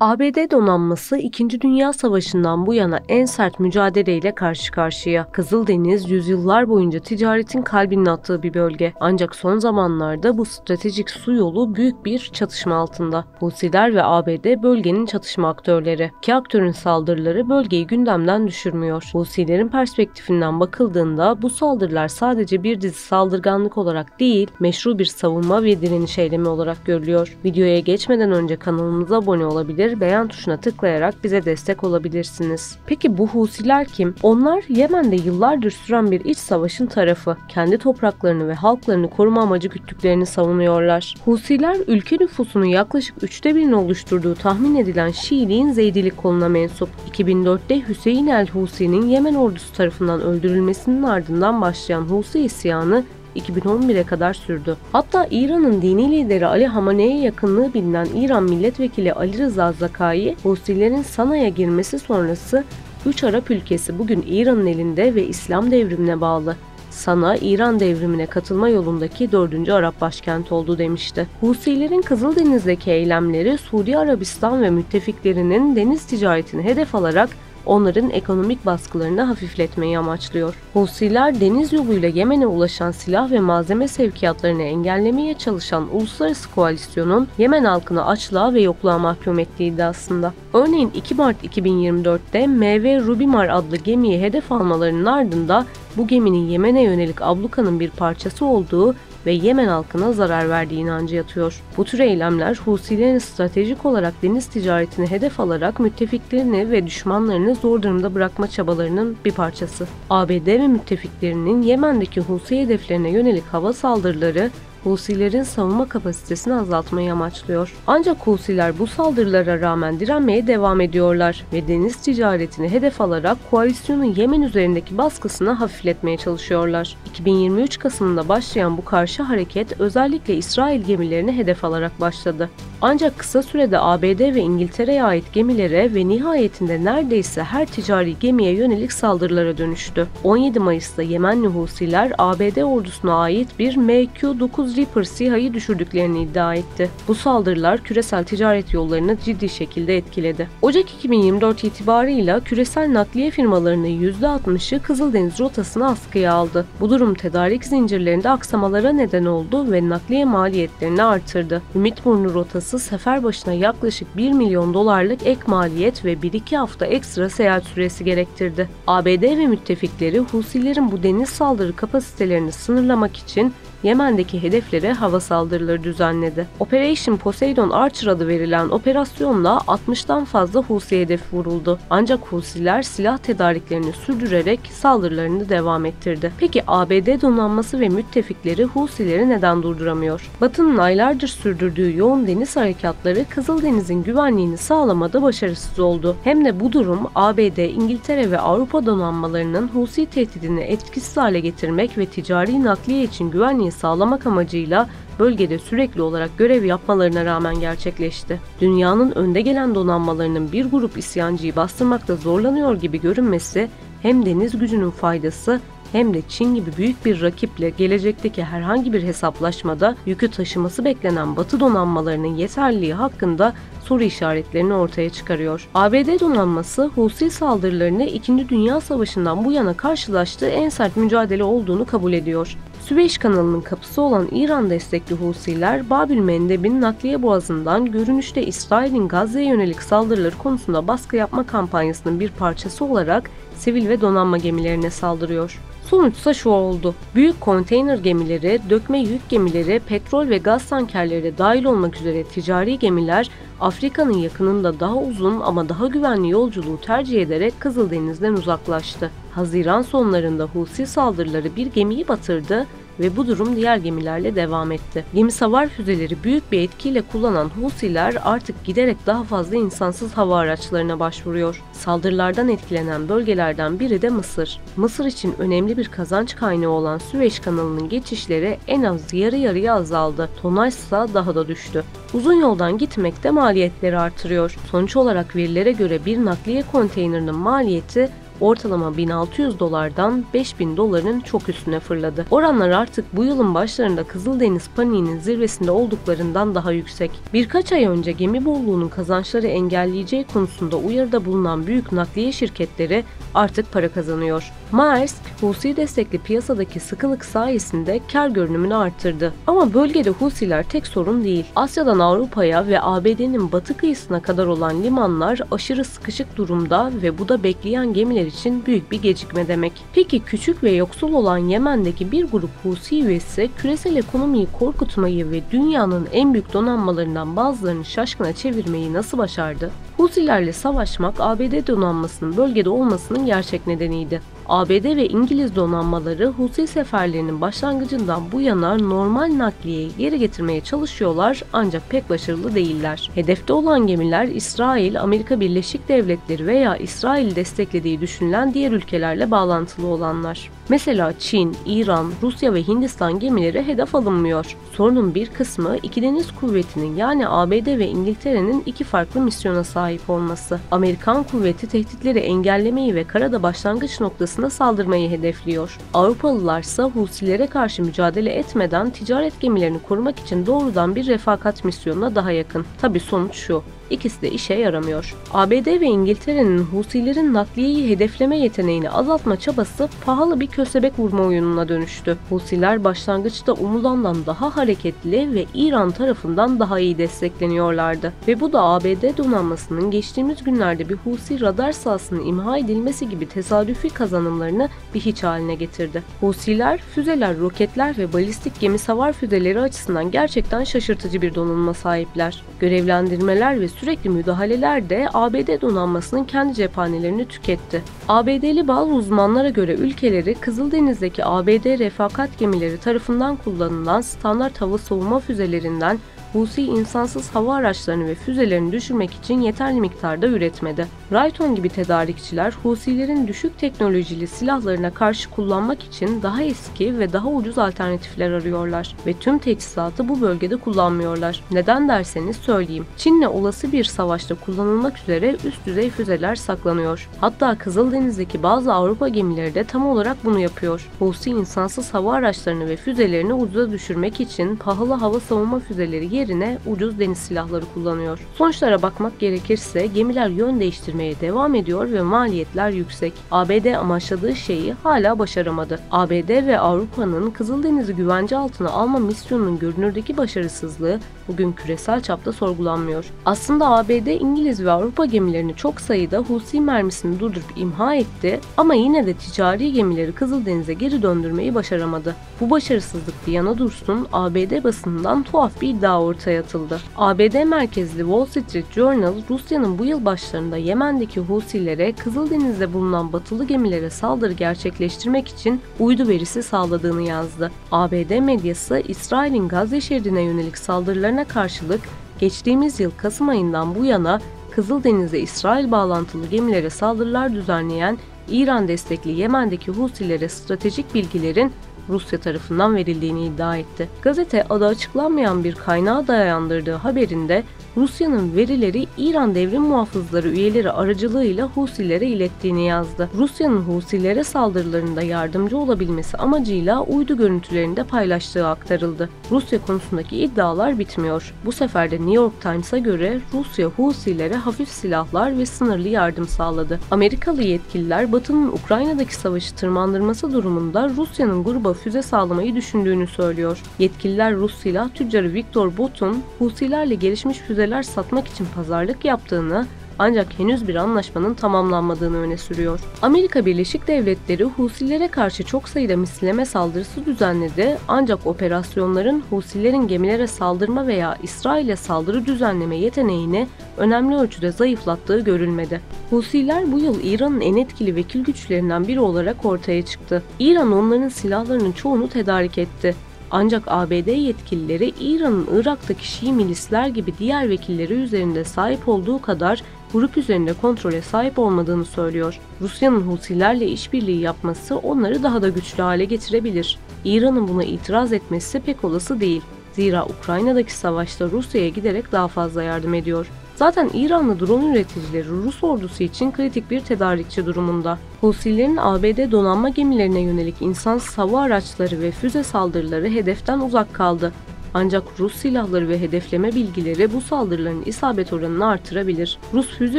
ABD donanması 2. Dünya Savaşı'ndan bu yana en sert mücadeleyle karşı karşıya. Kızıldeniz yüzyıllar boyunca ticaretin kalbinin attığı bir bölge. Ancak son zamanlarda bu stratejik su yolu büyük bir çatışma altında. Husiler ve ABD bölgenin çatışma aktörleri. İki aktörün saldırıları bölgeyi gündemden düşürmüyor. Husilerin perspektifinden bakıldığında bu saldırılar sadece bir dizi saldırganlık olarak değil, meşru bir savunma ve direniş eylemi olarak görülüyor. Videoya geçmeden önce kanalımıza abone olabilir olabilir, beğen tuşuna tıklayarak bize destek olabilirsiniz. Peki bu Husiler kim? Onlar Yemen'de yıllardır süren bir iç savaşın tarafı. Kendi topraklarını ve halklarını koruma amacı güttüklerini savunuyorlar. Husiler ülke nüfusunun yaklaşık üçte birini oluşturduğu tahmin edilen Şiiliğin Zeydilik koluna mensup. 2004'te Hüseyin el-Husi'nin Yemen ordusu tarafından öldürülmesinin ardından başlayan Husi isyanı 2011'e kadar sürdü. Hatta İran'ın dini lideri Ali Hamane'ye yakınlığı bilinen İran milletvekili Ali Rıza Zakai, Husilerin Sana'ya girmesi sonrası üç Arap ülkesi bugün İran'ın elinde ve İslam devrimine bağlı. Sana İran devrimine katılma yolundaki dördüncü Arap başkent oldu demişti. Husilerin Kızıldeniz'deki eylemleri Suudi Arabistan ve müttefiklerinin deniz ticaretini hedef alarak onların ekonomik baskılarını hafifletmeyi amaçlıyor. Husiler deniz yoluyla Yemen'e ulaşan silah ve malzeme sevkiyatlarını engellemeye çalışan uluslararası koalisyonun Yemen halkını açlığa ve yokluğa mahkum ettiği iddiasında. Örneğin 2 Mart 2024'te MV Rubimar adlı gemiyi hedef almalarının ardında bu geminin Yemen'e yönelik ablukanın bir parçası olduğu ve Yemen halkına zarar verdiği inancı yatıyor. Bu tür eylemler Husilerin stratejik olarak deniz ticaretini hedef alarak müttefiklerini ve düşmanlarını zor durumda bırakma çabalarının bir parçası. ABD ve müttefiklerinin Yemen'deki Husi hedeflerine yönelik hava saldırıları Husilerin savunma kapasitesini azaltmayı amaçlıyor. Ancak Husiler bu saldırılara rağmen direnmeye devam ediyorlar ve deniz ticaretini hedef alarak koalisyonun Yemen üzerindeki baskısını hafifletmeye çalışıyorlar. 2023 Kasım'ında başlayan bu karşı hareket özellikle İsrail gemilerini hedef alarak başladı. Ancak kısa sürede ABD ve İngiltere'ye ait gemilere ve nihayetinde neredeyse her ticari gemiye yönelik saldırılara dönüştü. 17 Mayıs'ta Yemenli Husiler ABD ordusuna ait bir MQ-9 Reaper SİHA'yı düşürdüklerini iddia etti. Bu saldırılar küresel ticaret yollarını ciddi şekilde etkiledi. Ocak 2024 itibarıyla küresel nakliye firmalarının %60'ı Kızıldeniz rotasını askıya aldı. Bu durum tedarik zincirlerinde aksamalara neden oldu ve nakliye maliyetlerini artırdı. Ümitburnu rotası sefer başına yaklaşık 1 milyon dolarlık ek maliyet ve 1-2 hafta ekstra seyahat süresi gerektirdi. ABD ve müttefikleri Husilerin bu deniz saldırı kapasitelerini sınırlamak için Yemen'deki hedeflere hava saldırıları düzenledi. Operation Poseidon Archer adı verilen operasyonla 60'tan fazla Husi hedef vuruldu. Ancak Husiler silah tedariklerini sürdürerek saldırılarını devam ettirdi. Peki ABD donanması ve müttefikleri Husileri neden durduramıyor? Batı'nın aylardır sürdürdüğü yoğun deniz harekatları Kızıldeniz'in güvenliğini sağlamada başarısız oldu. Hem de bu durum ABD, İngiltere ve Avrupa donanmalarının Husi tehdidini etkisiz hale getirmek ve ticari nakliye için güvenliği güvenliği sağlamak amacıyla bölgede sürekli olarak görev yapmalarına rağmen gerçekleşti. Dünyanın önde gelen donanmalarının bir grup isyancıyı bastırmakta zorlanıyor gibi görünmesi hem deniz gücünün faydası hem de Çin gibi büyük bir rakiple gelecekteki herhangi bir hesaplaşmada yükü taşıması beklenen Batı donanmalarının yeterliliği hakkında soru işaretlerini ortaya çıkarıyor. ABD donanması Husi saldırılarını 2. Dünya Savaşı'ndan bu yana karşılaştığı en sert mücadele olduğunu kabul ediyor. Süveyş kanalının kapısı olan İran destekli Husiler, Babil Mendeb'in nakliye boğazından görünüşte İsrail'in Gazze'ye yönelik saldırıları konusunda baskı yapma kampanyasının bir parçası olarak sivil ve donanma gemilerine saldırıyor. Sonuçsa şu oldu. Büyük konteyner gemileri, dökme yük gemileri, petrol ve gaz tankerleri dahil olmak üzere ticari gemiler Afrika'nın yakınında daha uzun ama daha güvenli yolculuğu tercih ederek Kızıldeniz'den uzaklaştı. Haziran sonlarında Husi saldırıları bir gemiyi batırdı ve bu durum diğer gemilerle devam etti. Gemi savar füzeleri büyük bir etkiyle kullanan Husiler artık giderek daha fazla insansız hava araçlarına başvuruyor. Saldırılardan etkilenen bölgelerden biri de Mısır. Mısır için önemli bir kazanç kaynağı olan Süveyş kanalının geçişleri en az yarı yarıya azaldı. Tonaj ise daha da düştü. Uzun yoldan gitmek de maliyetleri artırıyor. Sonuç olarak verilere göre bir nakliye konteynerinin maliyeti ortalama 1600 dolardan 5000 doların çok üstüne fırladı. Oranlar artık bu yılın başlarında Kızıldeniz paniğinin zirvesinde olduklarından daha yüksek. Birkaç ay önce gemi bolluğunun kazançları engelleyeceği konusunda uyarıda bulunan büyük nakliye şirketleri artık para kazanıyor. Maersk, Husi destekli piyasadaki sıkılık sayesinde kar görünümünü arttırdı. Ama bölgede Husiler tek sorun değil. Asya'dan Avrupa'ya ve ABD'nin batı kıyısına kadar olan limanlar aşırı sıkışık durumda ve bu da bekleyen gemiler için büyük bir gecikme demek. Peki küçük ve yoksul olan Yemen'deki bir grup Husi üyesi küresel ekonomiyi korkutmayı ve dünyanın en büyük donanmalarından bazılarını şaşkına çevirmeyi nasıl başardı? Husilerle savaşmak ABD donanmasının bölgede olmasının gerçek nedeniydi. ABD ve İngiliz donanmaları Husi seferlerinin başlangıcından bu yana normal nakliyeyi geri getirmeye çalışıyorlar ancak pek başarılı değiller. Hedefte olan gemiler İsrail, Amerika Birleşik Devletleri veya İsrail desteklediği düşünülen diğer ülkelerle bağlantılı olanlar. Mesela Çin, İran, Rusya ve Hindistan gemileri hedef alınmıyor. Sorunun bir kısmı iki deniz kuvvetinin yani ABD ve İngiltere'nin iki farklı misyona sahip olması. Amerikan kuvveti tehditleri engellemeyi ve karada başlangıç noktasına saldırmayı hedefliyor. Avrupalılar ise Husilere karşı mücadele etmeden ticaret gemilerini korumak için doğrudan bir refakat misyonuna daha yakın. Tabi sonuç şu. İkisi de işe yaramıyor. ABD ve İngiltere'nin Husilerin nakliyeyi hedefleme yeteneğini azaltma çabası pahalı bir köstebek vurma oyununa dönüştü. Husiler başlangıçta umulandan daha hareketli ve İran tarafından daha iyi destekleniyorlardı. Ve bu da ABD donanmasının geçtiğimiz günlerde bir Husi radar sahasının imha edilmesi gibi tesadüfi kazanımlarını bir hiç haline getirdi. Husiler, füzeler, roketler ve balistik gemi savar füzeleri açısından gerçekten şaşırtıcı bir donanıma sahipler. Görevlendirmeler ve sürekli müdahaleler de ABD donanmasının kendi cephanelerini tüketti. ABD'li bazı uzmanlara göre ülkeleri Kızıldeniz'deki ABD refakat gemileri tarafından kullanılan standart hava savunma füzelerinden Husi insansız hava araçlarını ve füzelerini düşürmek için yeterli miktarda üretmedi. Rayton gibi tedarikçiler Husilerin düşük teknolojili silahlarına karşı kullanmak için daha eski ve daha ucuz alternatifler arıyorlar ve tüm teçhizatı bu bölgede kullanmıyorlar. Neden derseniz söyleyeyim. Çin'le olası bir savaşta kullanılmak üzere üst düzey füzeler saklanıyor. Hatta Kızıldeniz'deki bazı Avrupa gemileri de tam olarak bunu yapıyor. Husi insansız hava araçlarını ve füzelerini ucuza düşürmek için pahalı hava savunma füzeleri yerine ucuz deniz silahları kullanıyor. Sonuçlara bakmak gerekirse gemiler yön değiştirmeye devam ediyor ve maliyetler yüksek. ABD amaçladığı şeyi hala başaramadı. ABD ve Avrupa'nın Kızıldeniz'i güvence altına alma misyonunun görünürdeki başarısızlığı bugün küresel çapta sorgulanmıyor. Aslında ABD, İngiliz ve Avrupa gemilerini çok sayıda Husi mermisini durdurup imha etti ama yine de ticari gemileri Kızıldeniz'e geri döndürmeyi başaramadı. Bu başarısızlık bir yana dursun ABD basından tuhaf bir iddia ortaya atıldı. ABD merkezli Wall Street Journal, Rusya'nın bu yıl başlarında Yemen'deki Husilere Kızıldeniz'de bulunan batılı gemilere saldırı gerçekleştirmek için uydu verisi sağladığını yazdı. ABD medyası İsrail'in Gazze şeridine yönelik saldırılarına karşılık geçtiğimiz yıl Kasım ayından bu yana Kızıldeniz'de İsrail bağlantılı gemilere saldırılar düzenleyen İran destekli Yemen'deki Husilere stratejik bilgilerin Rusya tarafından verildiğini iddia etti. Gazete adı açıklanmayan bir kaynağa dayandırdığı haberinde Rusya'nın verileri İran devrim muhafızları üyeleri aracılığıyla Husilere ilettiğini yazdı. Rusya'nın Husilere saldırılarında yardımcı olabilmesi amacıyla uydu görüntülerini de paylaştığı aktarıldı. Rusya konusundaki iddialar bitmiyor. Bu sefer de New York Times'a göre Rusya Husilere hafif silahlar ve sınırlı yardım sağladı. Amerikalı yetkililer Batı'nın Ukrayna'daki savaşı tırmandırması durumunda Rusya'nın gruba füze sağlamayı düşündüğünü söylüyor. Yetkililer Rus silah tüccarı Viktor Butun, Husilerle gelişmiş füzeler satmak için pazarlık yaptığını ancak henüz bir anlaşmanın tamamlanmadığını öne sürüyor. Amerika Birleşik Devletleri Husilere karşı çok sayıda misilleme saldırısı düzenledi ancak operasyonların Husilerin gemilere saldırma veya İsrail'e saldırı düzenleme yeteneğini önemli ölçüde zayıflattığı görülmedi. Husiler bu yıl İran'ın en etkili vekil güçlerinden biri olarak ortaya çıktı. İran onların silahlarının çoğunu tedarik etti. Ancak ABD yetkilileri İran'ın Irak'taki Şii milisler gibi diğer vekilleri üzerinde sahip olduğu kadar grup üzerinde kontrole sahip olmadığını söylüyor. Rusya'nın Husilerle işbirliği yapması onları daha da güçlü hale getirebilir. İran'ın buna itiraz etmesi pek olası değil. Zira Ukrayna'daki savaşta Rusya'ya giderek daha fazla yardım ediyor. Zaten İranlı drone üreticileri Rus ordusu için kritik bir tedarikçi durumunda. Husilerin ABD donanma gemilerine yönelik insansız hava araçları ve füze saldırıları hedeften uzak kaldı. Ancak Rus silahları ve hedefleme bilgileri bu saldırıların isabet oranını artırabilir. Rus füze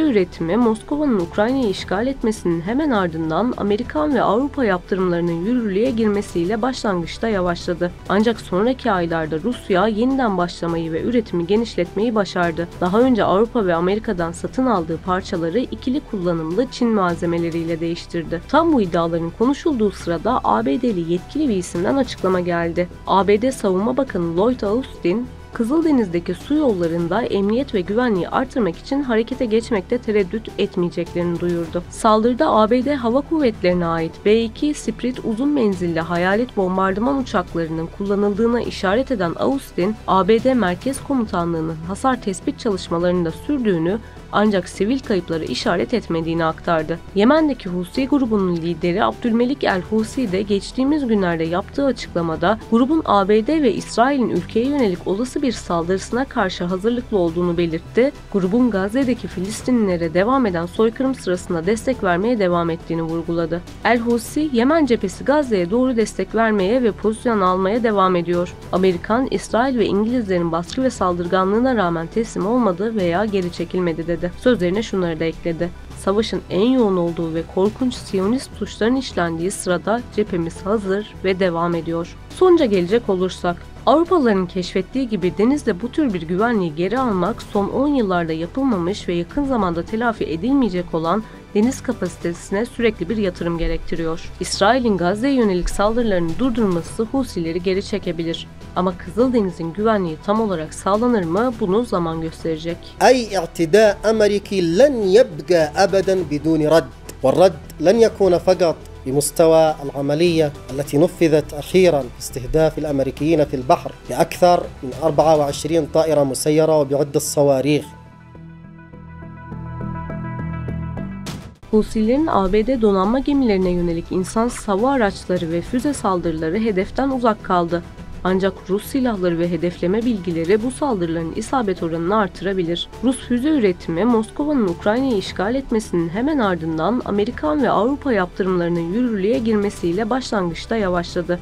üretimi Moskova'nın Ukrayna'yı işgal etmesinin hemen ardından Amerikan ve Avrupa yaptırımlarının yürürlüğe girmesiyle başlangıçta yavaşladı. Ancak sonraki aylarda Rusya yeniden başlamayı ve üretimi genişletmeyi başardı. Daha önce Avrupa ve Amerika'dan satın aldığı parçaları ikili kullanımlı Çin malzemeleriyle değiştirdi. Tam bu iddiaların konuşulduğu sırada ABD'li yetkili bir isimden açıklama geldi. ABD Savunma Bakanı Lloyd Austin, Kızıldeniz'deki su yollarında emniyet ve güvenliği artırmak için harekete geçmekte tereddüt etmeyeceklerini duyurdu. Saldırıda ABD Hava Kuvvetleri'ne ait B-2 Spirit uzun menzilli hayalet bombardıman uçaklarının kullanıldığına işaret eden Austin, ABD Merkez Komutanlığı'nın hasar tespit çalışmalarında sürdüğünü ancak sivil kayıpları işaret etmediğini aktardı. Yemen'deki Husi grubunun lideri Abdülmelik el-Husi de geçtiğimiz günlerde yaptığı açıklamada grubun ABD ve İsrail'in ülkeye yönelik olası bir saldırısına karşı hazırlıklı olduğunu belirtti. Grubun Gazze'deki Filistinlilere devam eden soykırım sırasında destek vermeye devam ettiğini vurguladı. El-Husi, Yemen cephesi Gazze'ye doğru destek vermeye ve pozisyon almaya devam ediyor. Amerikan, İsrail ve İngilizlerin baskı ve saldırganlığına rağmen teslim olmadı veya geri çekilmedi dedi söyledi. Sözlerine şunları da ekledi. Savaşın en yoğun olduğu ve korkunç Siyonist suçların işlendiği sırada cephemiz hazır ve devam ediyor. Sonuca gelecek olursak, Avrupalıların keşfettiği gibi denizde bu tür bir güvenliği geri almak son 10 yıllarda yapılmamış ve yakın zamanda telafi edilmeyecek olan deniz kapasitesine sürekli bir yatırım gerektiriyor. İsrail'in Gazze'ye yönelik saldırılarını durdurması Husileri geri çekebilir. Ama Kızıldeniz'in güvenliği tam olarak sağlanır mı bunu zaman gösterecek. أي اعتداء أمريكي لن يبقى أبدا بدون رد والرد لن يكون فقط بمستوى العملية التي نفذت أخيرا باستهداف الأمريكيين في البحر بأكثر من 24 طائرة مسيرة وبعدة صواريخ Husilerin ABD donanma gemilerine yönelik insansız hava araçları ve füze saldırıları hedeften uzak kaldı. Ancak Rus silahları ve hedefleme bilgileri bu saldırıların isabet oranını artırabilir. Rus füze üretimi Moskova'nın Ukrayna'yı işgal etmesinin hemen ardından Amerikan ve Avrupa yaptırımlarının yürürlüğe girmesiyle başlangıçta yavaşladı.